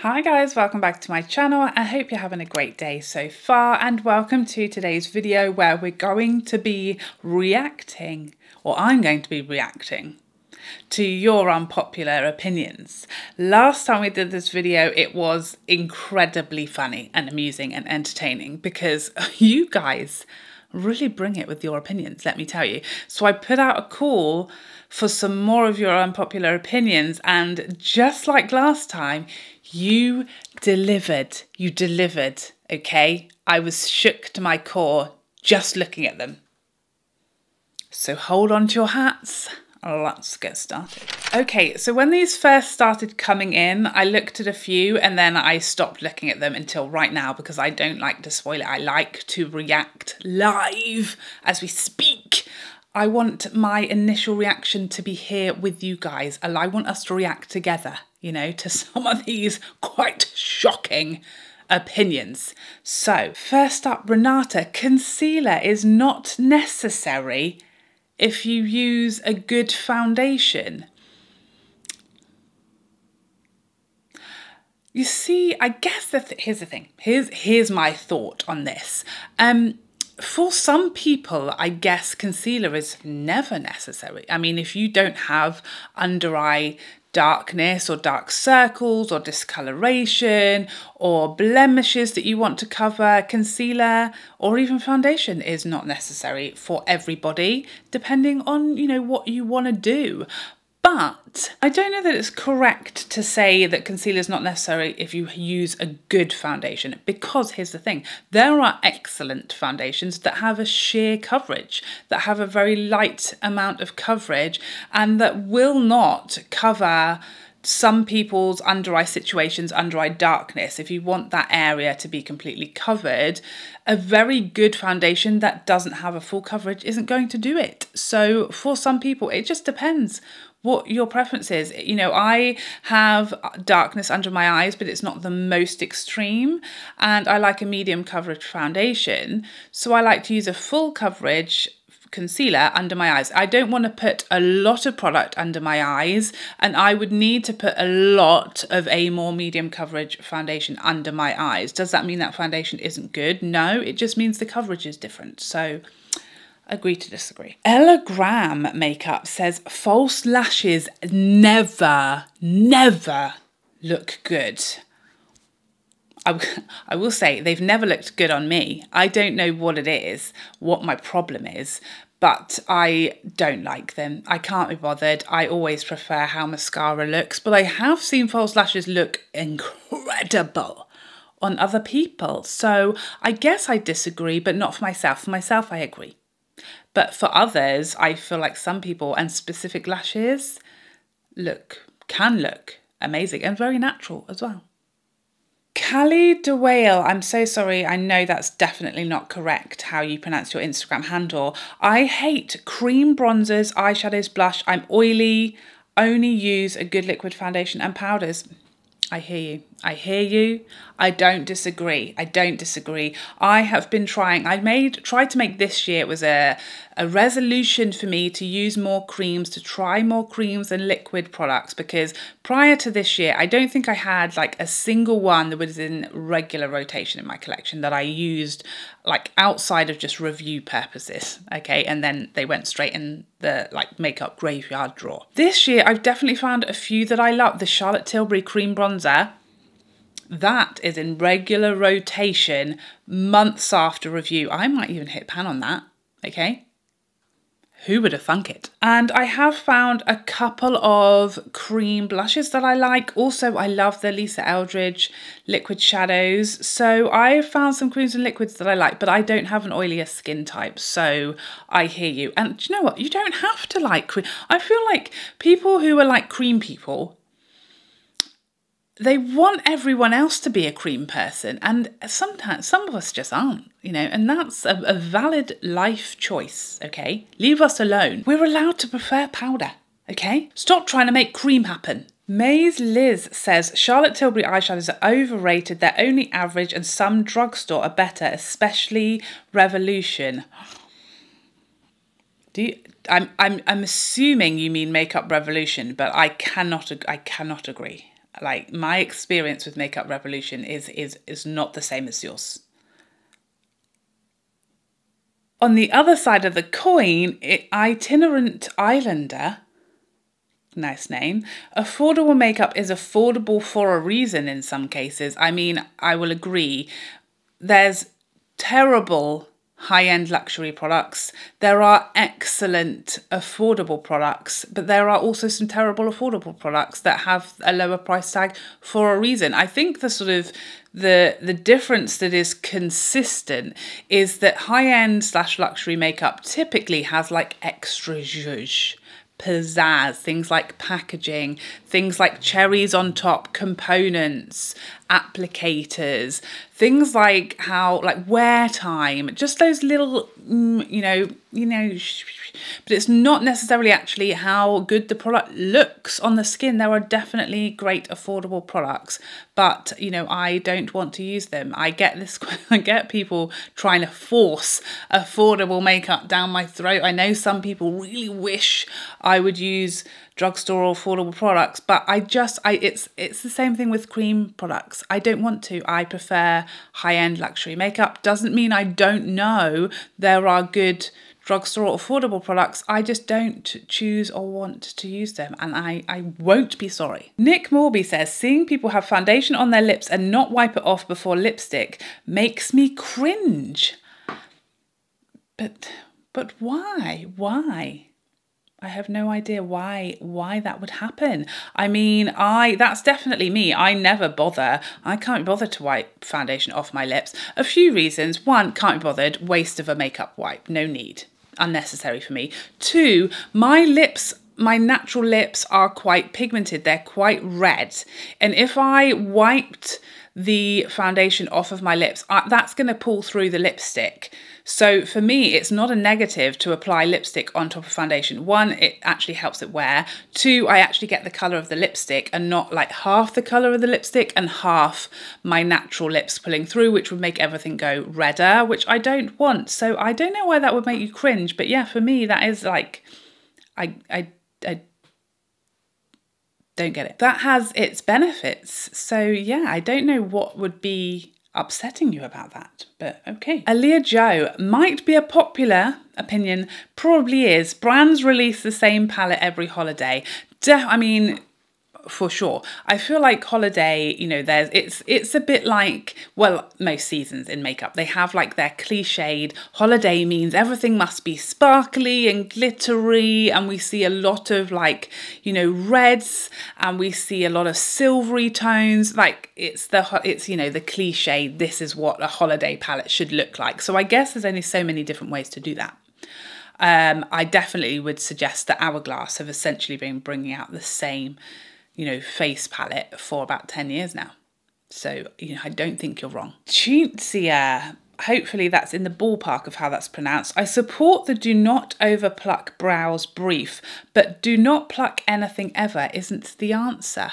Hi guys, welcome back to my channel. I hope you're having a great day so far and welcome to today's video where we're going to be reacting, or I'm going to be reacting to your unpopular opinions. Last time we did this video, it was incredibly funny and amusing and entertaining because you guys really bring it with your opinions, let me tell you. So I put out a call for some more of your unpopular opinions and just like last time, you delivered. You delivered, okay? I was shook to my core just looking at them. So hold on to your hats. Let's get started. Okay, so when these first started coming in, I looked at a few and then I stopped looking at them until right now because I don't like to spoil it. I like to react live as we speak. I want my initial reaction to be here with you guys and I want us to react together you know, to some of these quite shocking opinions. So, first up, Renata, concealer is not necessary if you use a good foundation. You see, I guess the th here's the thing. Here's here's my thought on this. Um, for some people, I guess concealer is never necessary. I mean, if you don't have under eye darkness or dark circles or discoloration or blemishes that you want to cover, concealer or even foundation is not necessary for everybody, depending on, you know, what you want to do. But I don't know that it's correct to say that concealer is not necessary if you use a good foundation because here's the thing there are excellent foundations that have a sheer coverage, that have a very light amount of coverage, and that will not cover some people's under eye situations, under eye darkness, if you want that area to be completely covered, a very good foundation that doesn't have a full coverage isn't going to do it. So, for some people, it just depends what your preference is. You know, I have darkness under my eyes, but it's not the most extreme. And I like a medium coverage foundation. So I like to use a full coverage concealer under my eyes. I don't want to put a lot of product under my eyes and I would need to put a lot of a more medium coverage foundation under my eyes. Does that mean that foundation isn't good? No, it just means the coverage is different. So agree to disagree. Ella Graham makeup says false lashes never, never look good. I, I will say they've never looked good on me. I don't know what it is, what my problem is, but I don't like them. I can't be bothered. I always prefer how mascara looks, but I have seen false lashes look incredible on other people. So I guess I disagree, but not for myself. For myself, I agree. But for others, I feel like some people and specific lashes look, can look amazing and very natural as well. Callie DeWale, I'm so sorry. I know that's definitely not correct how you pronounce your Instagram handle. I hate cream bronzers, eyeshadows, blush. I'm oily. Only use a good liquid foundation and powders. I hear you. I hear you. I don't disagree. I don't disagree. I have been trying. I made tried to make this year it was a a resolution for me to use more creams, to try more creams and liquid products because prior to this year, I don't think I had like a single one that was in regular rotation in my collection that I used like outside of just review purposes. Okay, and then they went straight in the like makeup graveyard drawer. This year, I've definitely found a few that I love. The Charlotte Tilbury Cream Bronzer that is in regular rotation months after review. I might even hit pan on that, okay? Who would have thunk it? And I have found a couple of cream blushes that I like. Also, I love the Lisa Eldridge liquid shadows. So I found some creams and liquids that I like, but I don't have an oilier skin type. So I hear you. And you know what? You don't have to like cream. I feel like people who are like cream people they want everyone else to be a cream person and sometimes some of us just aren't you know and that's a, a, valid life choice okay leave us alone we're allowed to prefer powder okay stop trying to make cream happen Maze Liz says Charlotte Tilbury eyeshadows are overrated. They're only average, and some drugstore are better, especially Revolution. Do you, I'm I'm I'm assuming you mean Makeup Revolution, but I cannot I cannot agree. Like my experience with Makeup Revolution is is is not the same as yours. On the other side of the coin, it, Itinerant Islander, nice name, affordable makeup is affordable for a reason in some cases. I mean, I will agree. There's terrible high end luxury products. There are excellent affordable products, but there are also some terrible affordable products that have a lower price tag for a reason. I think the sort of the the difference that is consistent is that high end slash luxury makeup typically has like extra zhuzh pizzazz, things like packaging, things like cherries on top, components, applicators, things like how like wear time, just those little, mm, you know, you know, but it's not necessarily actually how good the product looks on the skin. There are definitely great affordable products, but you know, I don't want to use them. I get this, I get people trying to force affordable makeup down my throat. I know some people really wish I would use drugstore or affordable products but i just i it's it's the same thing with cream products. I don't want to. I prefer high-end luxury makeup. Doesn't mean i don't know there are good drugstore or affordable products. I just don't choose or want to use them and i i won't be sorry. Nick morby says seeing people have foundation on their lips and not wipe it off before lipstick makes me cringe. But but why? Why I have no idea why why that would happen. I mean, I that's definitely me. I never bother. I can't bother to wipe foundation off my lips. A few reasons. One, can't be bothered. Waste of a makeup wipe. No need. Unnecessary for me. Two, my lips my natural lips are quite pigmented. They're quite red. And if I wiped the foundation off of my lips, that's going to pull through the lipstick. So for me, it's not a negative to apply lipstick on top of foundation. One, it actually helps it wear. Two, I actually get the colour of the lipstick and not like half the colour of the lipstick and half my natural lips pulling through, which would make everything go redder, which I don't want. So I don't know why that would make you cringe. But yeah, for me, that is like, I, I, I don't get it. That has its benefits. So yeah, I don't know what would be upsetting you about that, but okay. Aaliyah Joe might be a popular opinion, probably is. Brands release the same palette every holiday. De I mean, for sure. I feel like holiday, you know, there's it's it's a bit like well, most seasons in makeup. They have like their cliched holiday means everything must be sparkly and glittery and we see a lot of like, you know, reds and we see a lot of silvery tones. Like it's the it's you know, the cliche this is what a holiday palette should look like. So I guess there's only so many different ways to do that. Um, I definitely would suggest that Hourglass have essentially been bringing out the same you know, face palette for about 10 years now. So, you know, I don't think you're wrong. Tunisia, hopefully that's in the ballpark of how that's pronounced. I support the do not overpluck brows brief, but do not pluck anything ever isn't the answer.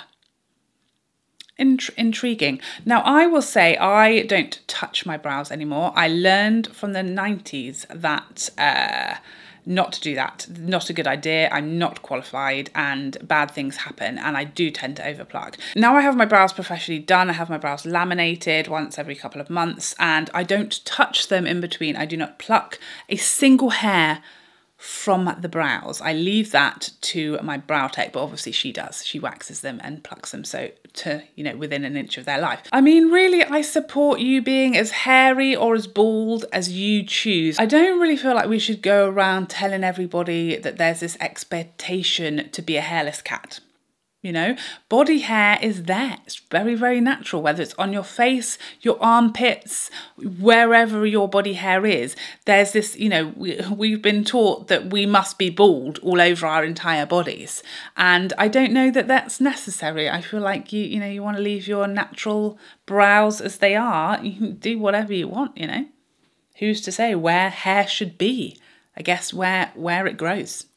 Int intriguing. Now, I will say I don't touch my brows anymore. I learned from the 90s that uh, not to do that. Not a good idea. I'm not qualified and bad things happen and I do tend to overplug. Now I have my brows professionally done. I have my brows laminated once every couple of months and I don't touch them in between. I do not pluck a single hair from the brows. I leave that to my brow tech, but obviously she does. She waxes them and plucks them so to, you know, within an inch of their life. I mean, really, I support you being as hairy or as bald as you choose. I don't really feel like we should go around telling everybody that there's this expectation to be a hairless cat. You know, body hair is there. It's very, very natural, whether it's on your face, your armpits, wherever your body hair is. There's this, you know, we, we've been taught that we must be bald all over our entire bodies. And I don't know that that's necessary. I feel like you, you know, you want to leave your natural brows as they are. You can do whatever you want, you know. Who's to say where hair should be? I guess where where it grows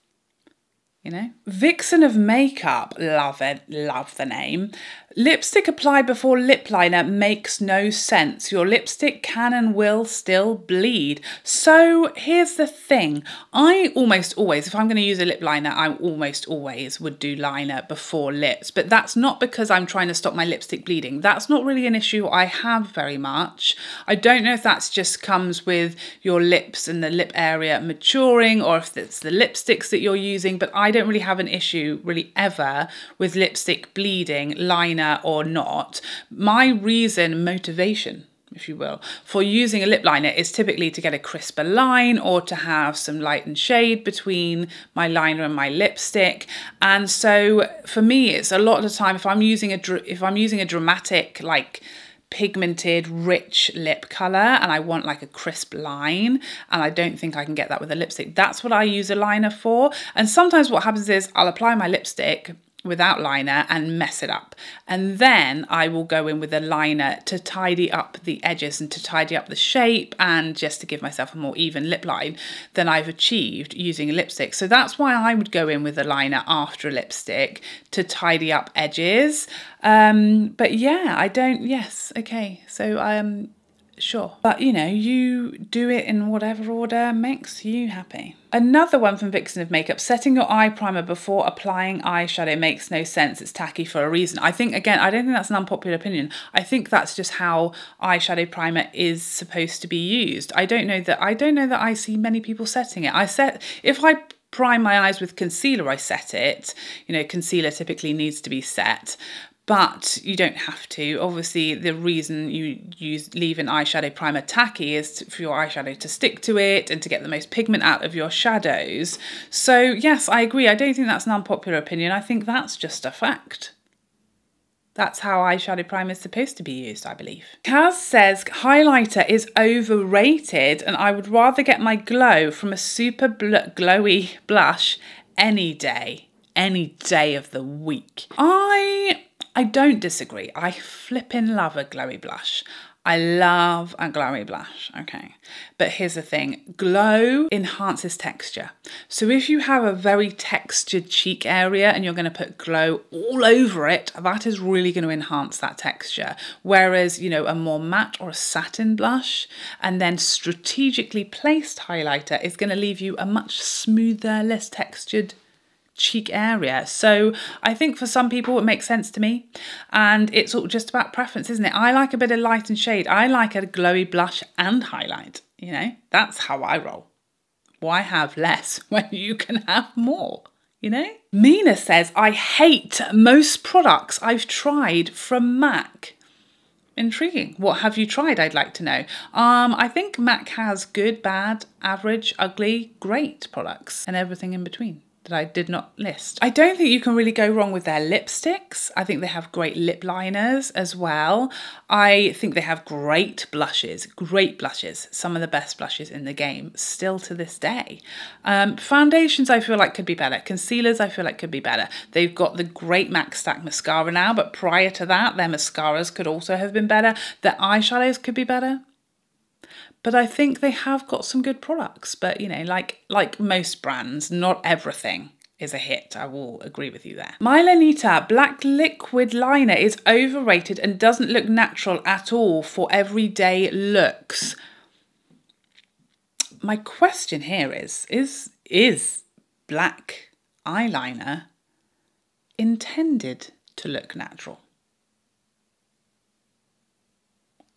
you know? Vixen of Makeup, love it, love the name. Lipstick applied before lip liner makes no sense. Your lipstick can and will still bleed. So here's the thing. I almost always, if I'm going to use a lip liner, I almost always would do liner before lips. But that's not because I'm trying to stop my lipstick bleeding. That's not really an issue I have very much. I don't know if that's just comes with your lips and the lip area maturing or if it's the lipsticks that you're using, but I don't really have an issue really ever with lipstick bleeding, liner or not, my reason, motivation, if you will, for using a lip liner is typically to get a crisper line or to have some light and shade between my liner and my lipstick. And so for me, it's a lot of the time if I'm using a if I'm using a dramatic like pigmented rich lip color and I want like a crisp line and I don't think I can get that with a lipstick. That's what I use a liner for. And sometimes what happens is I'll apply my lipstick without liner and mess it up. And then I will go in with a liner to tidy up the edges and to tidy up the shape and just to give myself a more even lip line than I've achieved using a lipstick. So that's why I would go in with a liner after a lipstick to tidy up edges. Um, but yeah, I don't, yes, okay. So um, sure. But you know, you do it in whatever order makes you happy. Another one from Vixen of Makeup setting your eye primer before applying eyeshadow makes no sense. It's tacky for a reason. I think, again, I don't think that's an unpopular opinion. I think that's just how eyeshadow primer is supposed to be used. I don't know that, I don't know that I see many people setting it. I set, if I prime my eyes with concealer, I set it. You know, concealer typically needs to be set but you don't have to. Obviously, the reason you use leave an eyeshadow primer tacky is for your eyeshadow to stick to it and to get the most pigment out of your shadows. So yes, I agree. I don't think that's an unpopular opinion. I think that's just a fact. That's how eyeshadow primer is supposed to be used, I believe. Kaz says highlighter is overrated and I would rather get my glow from a super glowy blush any day, any day of the week. I I don't disagree. I flippin' love a glowy blush. I love a glowy blush, okay? But here's the thing, glow enhances texture. So if you have a very textured cheek area and you're gonna put glow all over it, that is really gonna enhance that texture. Whereas, you know, a more matte or a satin blush and then strategically placed highlighter is gonna leave you a much smoother, less textured cheek area. So I think for some people it makes sense to me. And it's all just about preference, isn't it? I like a bit of light and shade. I like a glowy blush and highlight. You know, that's how I roll. Why have less when you can have more? You know? Mina says, I hate most products I've tried from MAC. Intriguing. What have you tried? I'd like to know. Um, I think MAC has good, bad, average, ugly, great products and everything in between that I did not list. I don't think you can really go wrong with their lipsticks. I think they have great lip liners as well. I think they have great blushes, great blushes, some of the best blushes in the game still to this day. Um, foundations I feel like could be better. Concealers I feel like could be better. They've got the great MAC Stack mascara now, but prior to that, their mascaras could also have been better. Their eyeshadows could be better but I think they have got some good products. But you know, like like most brands, not everything is a hit. I will agree with you there. Mylanita Black Liquid Liner is overrated and doesn't look natural at all for everyday looks. My question here is, is, is black eyeliner intended to look natural?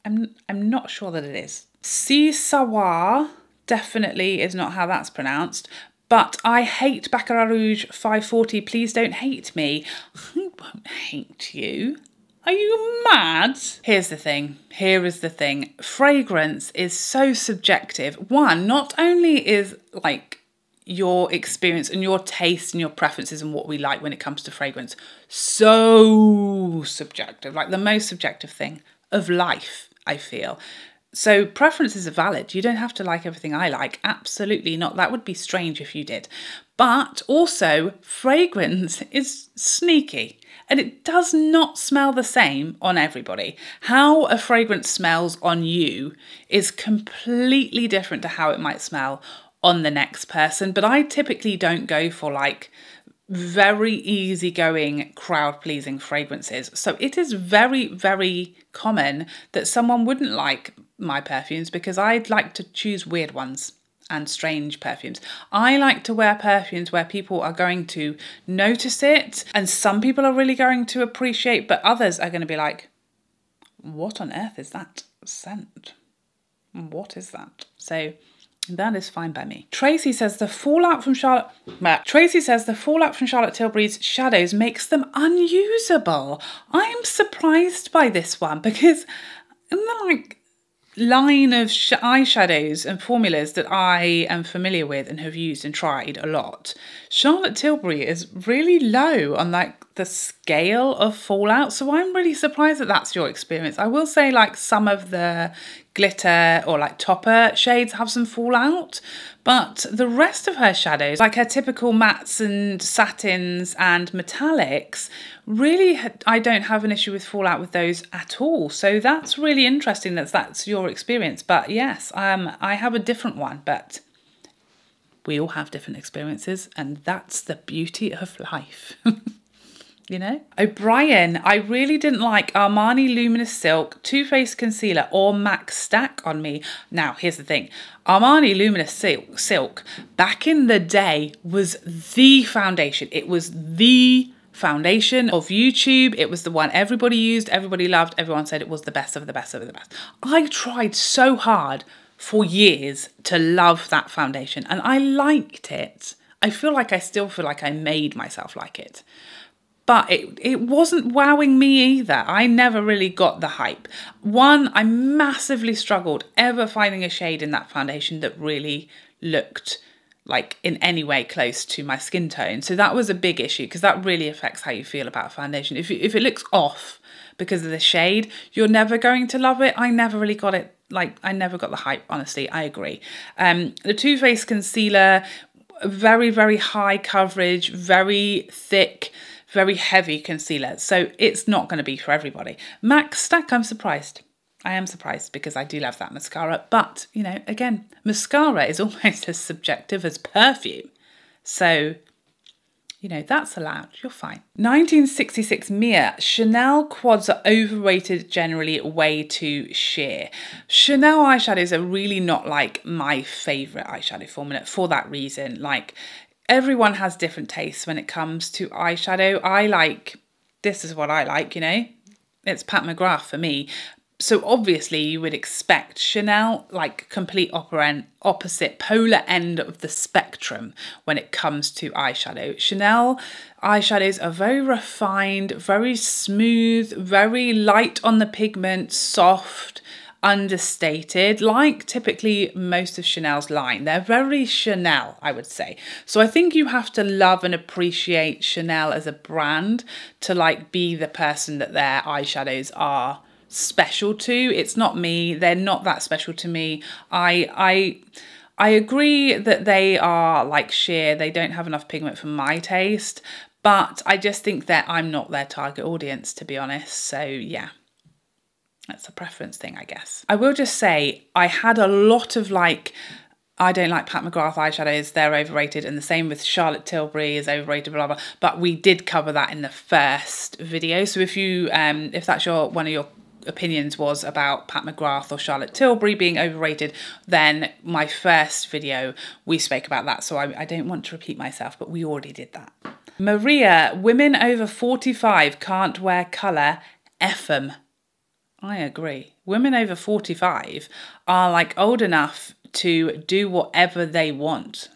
I'm, I'm not sure that it is. Sisawa definitely is not how that's pronounced. But I hate Baccarat Rouge 540. Please don't hate me. I won't hate you. Are you mad? Here's the thing. Here is the thing. Fragrance is so subjective. One, not only is like your experience and your taste and your preferences and what we like when it comes to fragrance so subjective, like the most subjective thing of life, I feel. So preferences are valid. You don't have to like everything I like. Absolutely not. That would be strange if you did. But also, fragrance is sneaky and it does not smell the same on everybody. How a fragrance smells on you is completely different to how it might smell on the next person. But I typically don't go for like very easygoing, crowd pleasing fragrances. So it is very, very common that someone wouldn't like my perfumes because I'd like to choose weird ones and strange perfumes. I like to wear perfumes where people are going to notice it and some people are really going to appreciate, but others are going to be like, what on earth is that scent? What is that? So that is fine by me. Tracy says the fallout from Charlotte. Tracy says the fallout from Charlotte Tilbury's shadows makes them unusable. I am surprised by this one because in the like line of sh- eyeshadows and formulas that I am familiar with and have used and tried a lot, Charlotte Tilbury is really low on like the scale of fallout. So I'm really surprised that that's your experience. I will say like some of the glitter or like topper shades have some fallout, but the rest of her shadows, like her typical mattes and satins and metallics, really I don't have an issue with fallout with those at all. So that's really interesting that that's your experience. But yes, um, I have a different one, but we all have different experiences, and that's the beauty of life. you know? O'Brien, I really didn't like Armani Luminous Silk, Too Faced Concealer, or MAC Stack on me. Now, here's the thing Armani Luminous Silk, Silk back in the day was the foundation. It was the foundation of YouTube. It was the one everybody used, everybody loved, everyone said it was the best of the best of the best. I tried so hard for years to love that foundation and I liked it. I feel like I still feel like I made myself like it but it, it wasn't wowing me either. I never really got the hype. One, I massively struggled ever finding a shade in that foundation that really looked like in any way close to my skin tone. So that was a big issue because that really affects how you feel about a foundation. If, if it looks off because of the shade, you're never going to love it. I never really got it. Like, I never got the hype, honestly. I agree. Um, the Too Faced concealer, very, very high coverage, very thick very heavy concealer. So it's not going to be for everybody. MAC Stack, I'm surprised. I am surprised because I do love that mascara. But, you know, again, mascara is almost as subjective as perfume. So, you know, that's allowed. You're fine. 1966 Mia. Chanel quads are overrated generally, way too sheer. Chanel eyeshadows are really not like my favourite eyeshadow formula for that reason. Like, everyone has different tastes when it comes to eyeshadow. I like, this is what I like, you know, it's Pat McGrath for me. So obviously you would expect Chanel like complete opposite polar end of the spectrum when it comes to eyeshadow. Chanel eyeshadows are very refined, very smooth, very light on the pigment, soft, understated, like typically most of Chanel's line. They're very Chanel, I would say. So I think you have to love and appreciate Chanel as a brand to like be the person that their eyeshadows are special to. It's not me. They're not that special to me. I I I agree that they are like sheer, they don't have enough pigment for my taste, but I just think that I'm not their target audience to be honest. So yeah. That's a preference thing, I guess. I will just say I had a lot of like I don't like Pat McGrath eyeshadows, they're overrated, and the same with Charlotte Tilbury is overrated, blah blah. But we did cover that in the first video. So if you um if that's your one of your opinions was about Pat McGrath or Charlotte Tilbury being overrated, then my first video we spoke about that. So I, I don't want to repeat myself, but we already did that. Maria, women over 45 can't wear colour. F I agree. Women over 45 are like old enough to do whatever they want,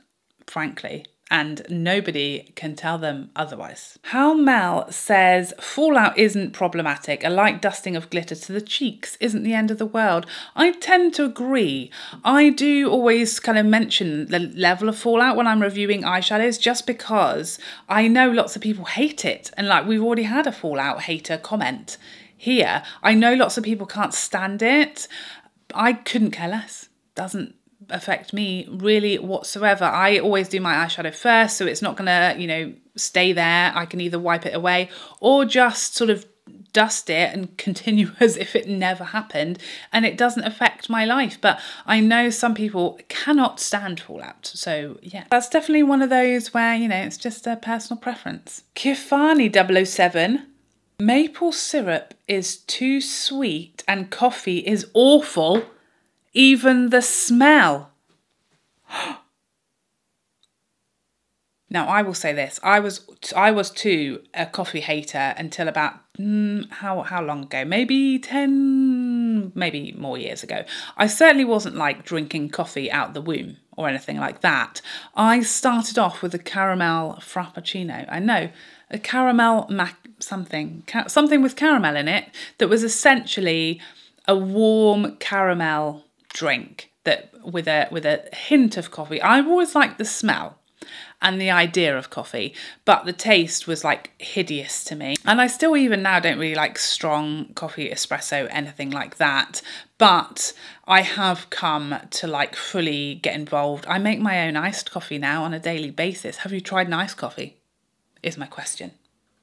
frankly, and nobody can tell them otherwise. How Mel says fallout isn't problematic. A light dusting of glitter to the cheeks isn't the end of the world. I tend to agree. I do always kind of mention the level of fallout when I'm reviewing eyeshadows just because I know lots of people hate it. And like we've already had a fallout hater comment here. I know lots of people can't stand it. I couldn't care less. Doesn't affect me really whatsoever. I always do my eyeshadow first, so it's not gonna, you know, stay there. I can either wipe it away or just sort of dust it and continue as if it never happened and it doesn't affect my life. But I know some people cannot stand fallout. So, yeah, that's definitely one of those where, you know, it's just a personal preference. Kifani 007 Maple syrup is too sweet and coffee is awful. Even the smell. Now I will say this: I was I was too a coffee hater until about mm, how how long ago? Maybe ten, maybe more years ago. I certainly wasn't like drinking coffee out the womb or anything like that. I started off with a caramel frappuccino. I know a caramel mac something ca- something with caramel in it that was essentially a warm caramel drink that with a with a hint of coffee. I always liked the smell and the idea of coffee, but the taste was like hideous to me. And I still even now don't really like strong coffee, espresso, anything like that. But I have come to like fully get involved. I make my own iced coffee now on a daily basis. Have you tried an iced coffee? Is my question.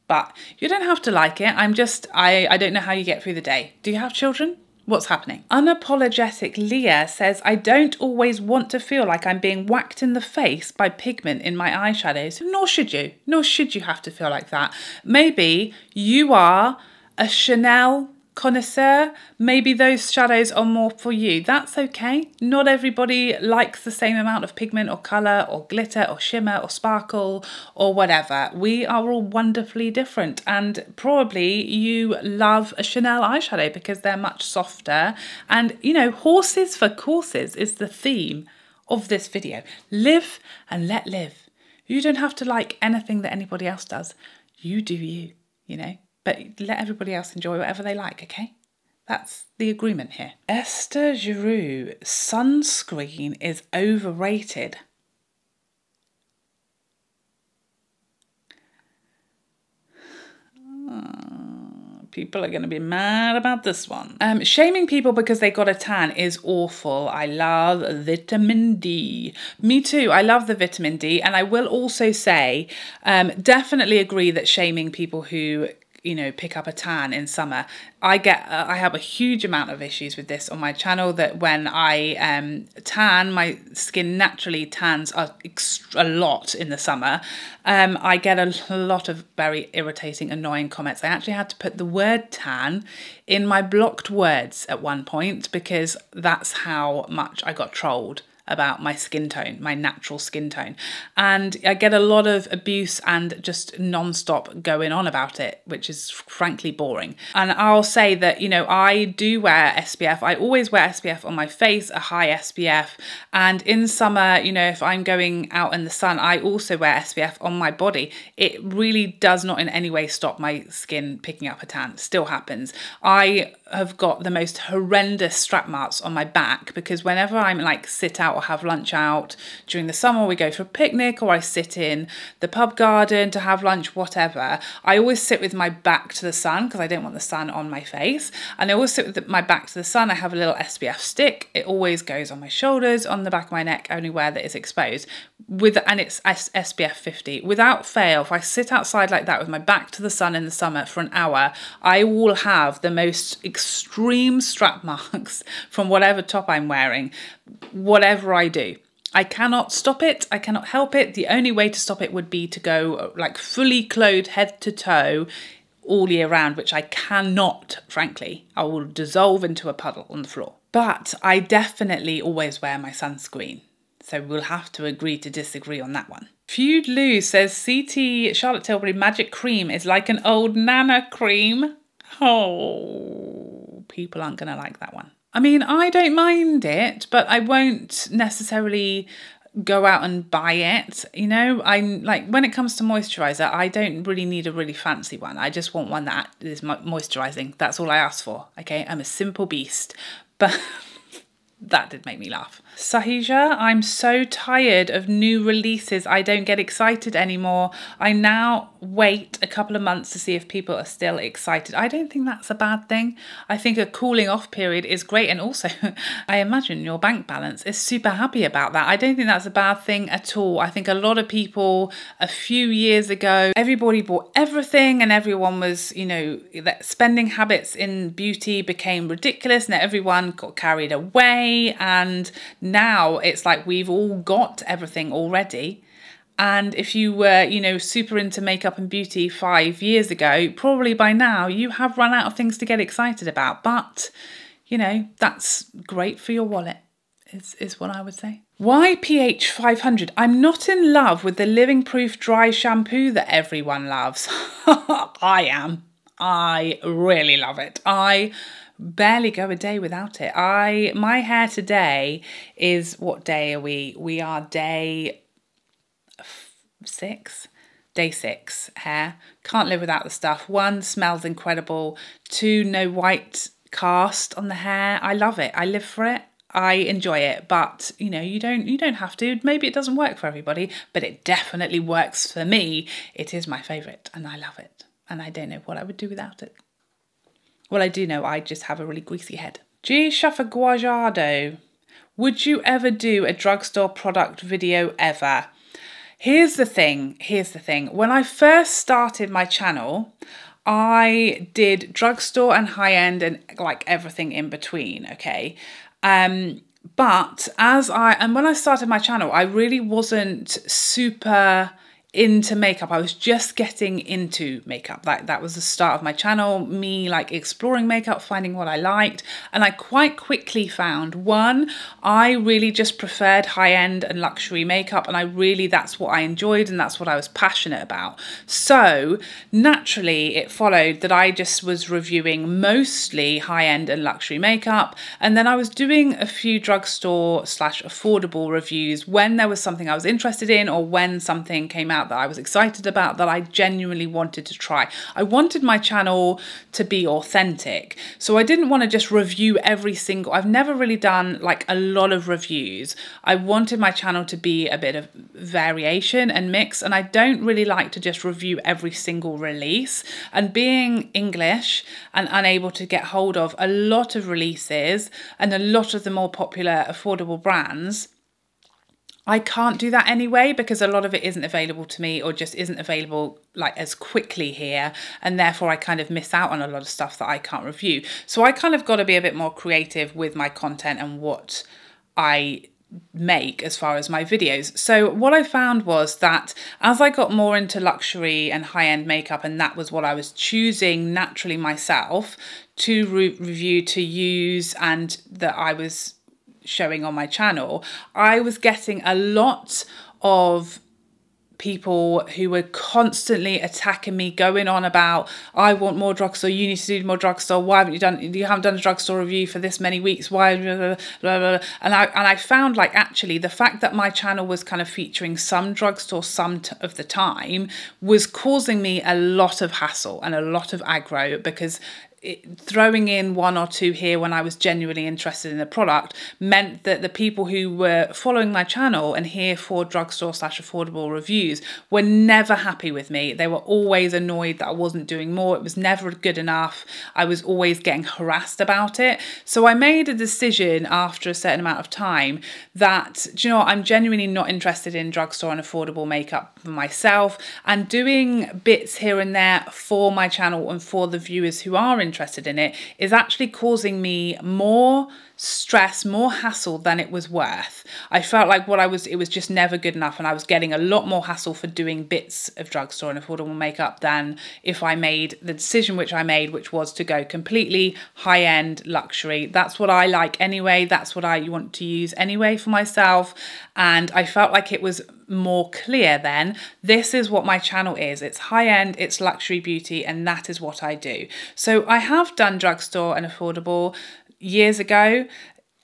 But you don't have to like it. I'm just, I, I don't know how you get through the day. Do you have children? What's happening? Unapologetic Leah says, I don't always want to feel like I'm being whacked in the face by pigment in my eyeshadows, nor should you. Nor should you have to feel like that. Maybe you are a Chanel connoisseur, maybe those shadows are more for you. That's okay. Not everybody likes the same amount of pigment or colour or glitter or shimmer or sparkle or whatever. We are all wonderfully different and probably you love a Chanel eyeshadow because they're much softer and you know horses for courses is the theme of this video. Live and let live. You don't have to like anything that anybody else does. You do you, you know but let everybody else enjoy whatever they like, okay? That's the agreement here. Esther Giroux, sunscreen is overrated. People are going to be mad about this one. Um, shaming people because they got a tan is awful. I love vitamin D. Me too. I love the vitamin D. And I will also say, um, definitely agree that shaming people who you know pick up a tan in summer i get uh, i have a huge amount of issues with this on my channel that when i um tan my skin naturally tans a, a lot in the summer. Um i get a lot of very irritating annoying comments. I actually had to put the word tan in my blocked words at one point because that's how much i got trolled about my skin tone, my natural skin tone. And I get a lot of abuse and just non-stop going on about it, which is frankly boring. And I'll say that, you know, I do wear SPF. I always wear SPF on my face, a high SPF. And in summer, you know, if I'm going out in the sun, I also wear SPF on my body. It really does not in any way stop my skin picking up a tan. Still happens. I have got the most horrendous strap marks on my back because whenever I'm like sit out have lunch out during the summer, we go for a picnic or I sit in the pub garden to have lunch, whatever. I always sit with my back to the sun because I don't want the sun on my face. And I always sit with my back to the sun. I have a little SPF stick. It always goes on my shoulders, on the back of my neck, only where that is exposed. With and it's SPF 50. Without fail, if I sit outside like that with my back to the sun in the summer for an hour, I will have the most extreme strap marks from whatever top I'm wearing whatever I do. I cannot stop it. I cannot help it. The only way to stop it would be to go like fully clothed head to toe all year round, which I cannot, frankly. I will dissolve into a puddle on the floor. But I definitely always wear my sunscreen. So we'll have to agree to disagree on that one. Feud Lou says CT Charlotte Tilbury Magic Cream is like an old Nana cream. Oh, people aren't going to like that one. I mean, I don't mind it, but I won't necessarily go out and buy it. You know, I'm like when it comes to moisturizer, I don't really need a really fancy one. I just want one that is moisturizing. That's all I ask for. Okay, I'm a simple beast. But that did make me laugh. Sahija, I'm so tired of new releases. I don't get excited anymore. I now wait a couple of months to see if people are still excited. I don't think that's a bad thing. I think a cooling off period is great. And also, I imagine your bank balance is super happy about that. I don't think that's a bad thing at all. I think a lot of people a few years ago, everybody bought everything and everyone was, you know, that spending habits in beauty became ridiculous and everyone got carried away. And now it's like we've all got everything already. And if you were, you know, super into makeup and beauty five years ago, probably by now you have run out of things to get excited about. But, you know, that's great for your wallet, is, is what I would say. Why pH 500? I'm not in love with the Living Proof dry shampoo that everyone loves. I am. I really love it. I barely go a day without it. I my hair today is what day are we? We are day six. Day six hair. Can't live without the stuff. One smells incredible. Two, no white cast on the hair. I love it. I live for it. I enjoy it, but you know, you don't you don't have to. Maybe it doesn't work for everybody, but it definitely works for me. It is my favorite and I love it. And I don't know what I would do without it. Well, I do know I just have a really greasy head. G. Guajado. Would you ever do a drugstore product video ever? Here's the thing, here's the thing. When I first started my channel, I did drugstore and high end and like everything in between, okay? Um, but as I, and when I started my channel, I really wasn't super into makeup. I was just getting into makeup. That that was the start of my channel, me like exploring makeup, finding what I liked, and I quite quickly found one, I really just preferred high-end and luxury makeup and I really that's what I enjoyed and that's what I was passionate about. So, naturally it followed that I just was reviewing mostly high-end and luxury makeup and then I was doing a few drugstore slash affordable reviews when there was something I was interested in or when something came out out that I was excited about that I genuinely wanted to try. I wanted my channel to be authentic. So I didn't want to just review every single, I've never really done like a lot of reviews. I wanted my channel to be a bit of variation and mix. And I don't really like to just review every single release. And being English and unable to get hold of a lot of releases and a lot of the more popular affordable brands, I can't do that anyway because a lot of it isn't available to me or just isn't available like as quickly here and therefore I kind of miss out on a lot of stuff that I can't review. So I kind of got to be a bit more creative with my content and what I make as far as my videos. So what I found was that as I got more into luxury and high-end makeup and that was what I was choosing naturally myself to re review to use and that I was showing on my channel, I was getting a lot of people who were constantly attacking me, going on about, I want more drugstore, you need to do more drugstore, why haven't you done, you haven't done a drugstore review for this many weeks, why, blah, blah, blah. And, I, and I found like actually the fact that my channel was kind of featuring some drugstore some of the time was causing me a lot of hassle and a lot of aggro because throwing in one or two here when I was genuinely interested in the product meant that the people who were following my channel and here for drugstore slash affordable reviews were never happy with me. They were always annoyed that I wasn't doing more. It was never good enough. I was always getting harassed about it. So I made a decision after a certain amount of time that, you know what, I'm genuinely not interested in drugstore and affordable makeup for myself and doing bits here and there for my channel and for the viewers who are interested in it is actually causing me more stress, more hassle than it was worth. I felt like what I was, it was just never good enough, and I was getting a lot more hassle for doing bits of drugstore and affordable makeup than if I made the decision which I made, which was to go completely high end luxury. That's what I like anyway. That's what I want to use anyway for myself. And I felt like it was more clear then this is what my channel is it's high end it's luxury beauty and that is what i do so i have done drugstore and affordable years ago.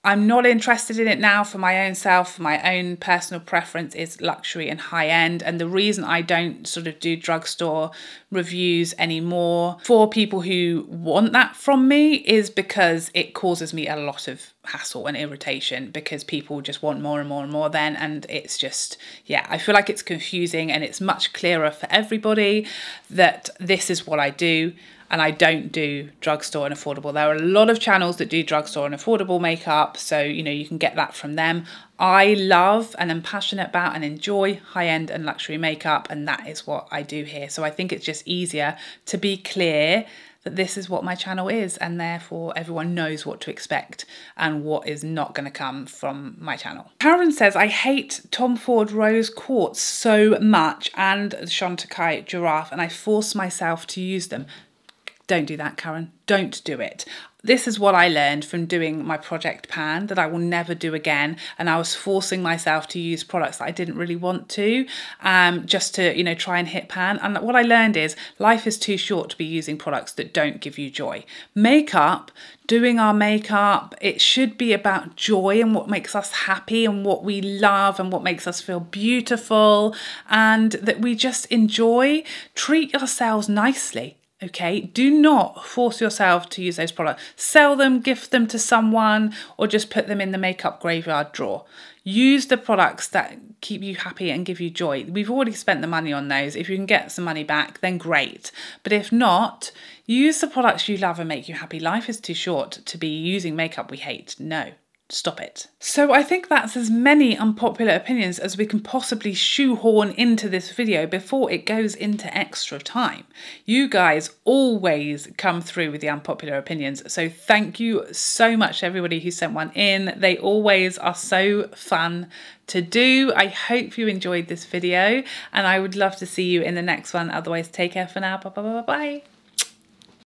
I'm not interested in it now for my own self, my own personal preference is luxury and high end. And the reason I don't sort of do drugstore reviews anymore for people who want that from me is because it causes me a lot of hassle and irritation because people just want more and more and more then and it's just yeah I feel like it's confusing and it's much clearer for everybody that this is what I do and I don't do drugstore and affordable. There are a lot of channels that do drugstore and affordable makeup, so you know you can get that from them. I love and am passionate about and enjoy high end and luxury makeup, and that is what I do here. So I think it's just easier to be clear that this is what my channel is and therefore everyone knows what to expect and what is not going to come from my channel. Karen says, I hate Tom Ford Rose Quartz so much and Chantecaille Giraffe and I force myself to use them. Don't do that, Karen. Don't do it. This is what I learned from doing my project pan that I will never do again. And I was forcing myself to use products that I didn't really want to, um, just to, you know, try and hit pan. And what I learned is life is too short to be using products that don't give you joy. Makeup, doing our makeup, it should be about joy and what makes us happy and what we love and what makes us feel beautiful and that we just enjoy. Treat yourselves nicely Okay, do not force yourself to use those products. Sell them, gift them to someone, or just put them in the makeup graveyard drawer. Use the products that keep you happy and give you joy. We've already spent the money on those. If you can get some money back, then great. But if not, use the products you love and make you happy. Life is too short to be using makeup we hate. No stop it. So I think that's as many unpopular opinions as we can possibly shoehorn into this video before it goes into extra time. You guys always come through with the unpopular opinions, so thank you so much everybody who sent one in. They always are so fun to do. I hope you enjoyed this video and I would love to see you in the next one. Otherwise, take care for now. Bye bye bye bye.